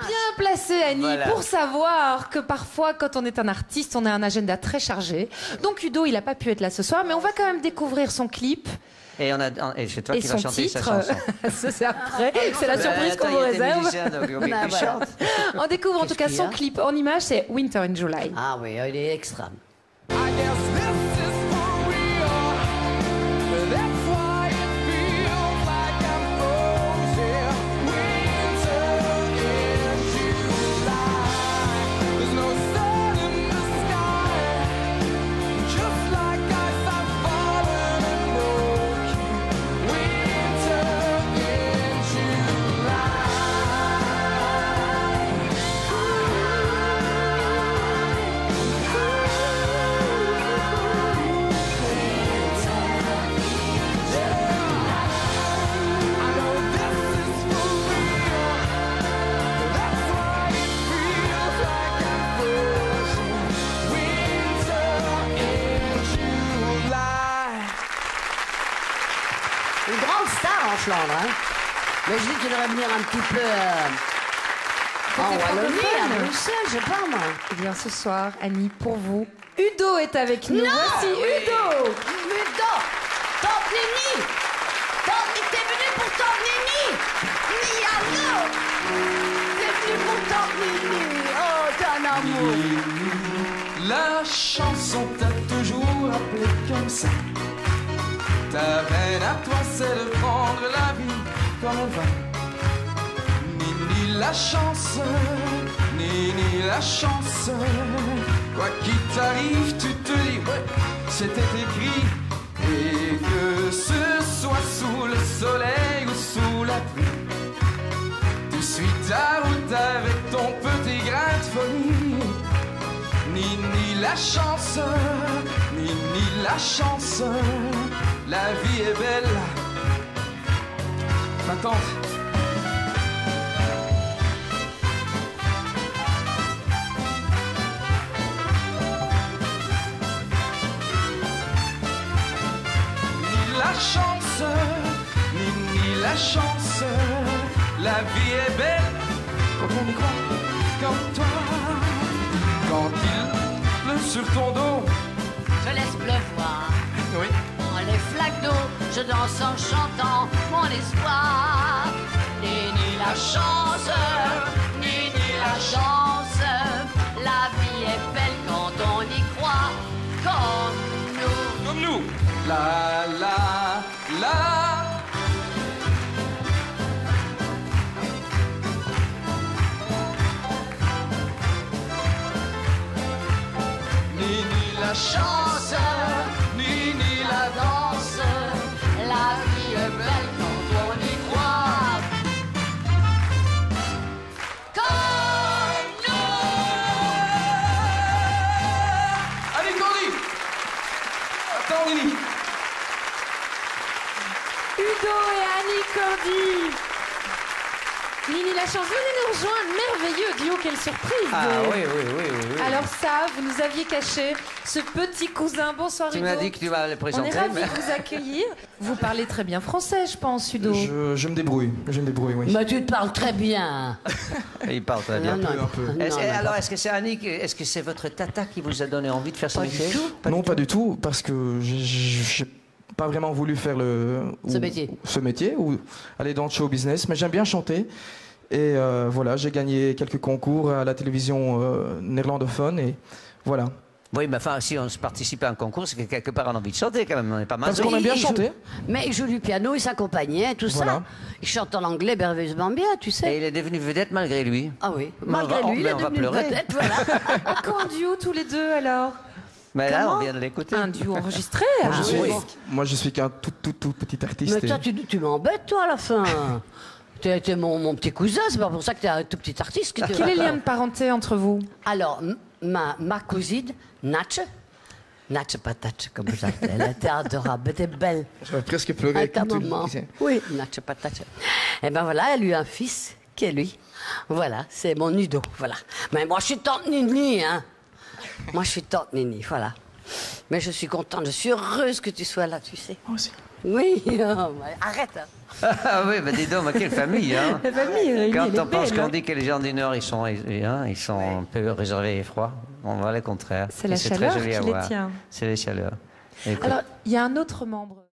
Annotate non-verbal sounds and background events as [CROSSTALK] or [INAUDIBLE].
Bien placé, Annie, Voilà. pour savoir que parfois, quand on est un artiste, on a un agenda très chargé. Donc, Udo, il n'a pas pu être là ce soir, mais on va quand même découvrir son clip Et, on a, et c'est toi et qui son vas chanter sa titre. chanson. [LAUGHS] C'est après. C'est la surprise qu'on vous réserve. Bah. On découvre en tout cas son clip en image, c'est Winter in July. Ah oui, il est extra. Une grande star en Flandre, hein. Mais je dis qu'il devrait venir un petit peu euh, en Wallonie, à Bruxelles, je sais pas moi. Eh bien, ce soir, Annie, pour vous, Udo est avec nous. Voici Udo. Udo Tante Nini Tante, t'es venu pour Tante Nini Miano T'es venu pour Tante Nini Oh, t'es un amour La chanson t'a toujours appelé comme ça. Ta peine à toi, c'est de prendre la vie comme elle va. Nini la chance, Nini la chance. Quoi qu'il t'arrive, tu te dis, c'était écrit. Et que ce soit sous le soleil ou sous la pluie. Tu suis ta route avec ton petit grain de folie. Nini la chance, Nini la chance, la vie est belle. Ma tante. Nini la chance, Nini la chance, la vie est belle quand on y croit comme toi. Quand il pleut sur ton dos, Je laisse pleuvoir oui. Les flaques d'eau, je danse en chantant mon espoir. Nini la chance, Nini la chance. La vie est belle quand on y croit, comme nous. comme nous. La la la. Nini la chance, Udo et Annie Cordy. Nini la chance, venez nous rejoindre. Merveilleux duo, quelle surprise. Ah oui, oui, oui, oui. oui. Alors ça, vous nous aviez caché ce petit cousin. Bonsoir tu Udo. m'as dit que tu vas le On présenter. est ravis mais- de vous accueillir. Vous parlez très bien français, je pense, Udo. Je, je me débrouille, je me débrouille, oui. Mais tu te parles très bien. Il parle très bien. Non, non, un peu. Est-ce- alors, pas- est-ce que c'est Annie, est-ce que c'est votre tata qui vous a donné envie de faire ce Pas du métier tout. non, pas du tout, parce que j'ai pas vraiment voulu faire le Ce ou- métier. ce métier ou aller dans le show business, mais j'aime bien chanter. Et euh, voilà, j'ai gagné quelques concours à la télévision euh, néerlandophone et voilà. Oui, mais enfin, si on se participe à un concours, c'est que quelque part on a envie de chanter quand même. On n'est pas mal. Parce qu'on aime bien chanter. Mais il joue du piano, il s'accompagnait, tout Voilà. ça. Il chante en anglais merveilleusement bien, tu Et sais. il est devenu vedette malgré lui. Ah oui, on malgré va- lui, il est on va devenu pleurer. vedette, voilà. [LAUGHS] Quand duo tous les deux alors Mais là, Comment on vient de l'écouter. Un duo enregistré Moi, ah je suis, oui. moi, je suis qu'un tout, tout, tout petit artiste. Mais toi, tu, tu m'embêtes, toi, à la fin. [LAUGHS] T'es t'es mon, mon petit cousin, c'est pas pour ça que t'es un tout petit artiste. Que tu Quel est le lien de parenté entre vous Alors, m- ma, ma cousine, Natche, Natche Patatche, comme je l'appelle, elle était adorable, elle était belle. J'aurais presque pleuré Avec ta le maman. disais. Oui, Natche Patatche. Et ben voilà, elle a eu un fils qui est lui. Voilà, c'est mon Udo, voilà. Mais moi, je suis tante Nini, hein. [LAUGHS] Moi, je suis tante Nini, voilà. Mais je suis contente, je suis heureuse que tu sois là, tu sais. Moi aussi. Oui, [LAUGHS] oh, arrête. hein. Ah oui, bah dis donc, bah, quelle famille, hein [LAUGHS] La famille réunie, Quand on pense belle, qu'on hein. dit que les gens du Nord, ils sont, hein, ils sont un peu réservés et froids. On voit le contraire. C'est la très chaleur joli à qui les voir. tient. C'est les chaleurs. Écoute, Alors, il y a un autre membre.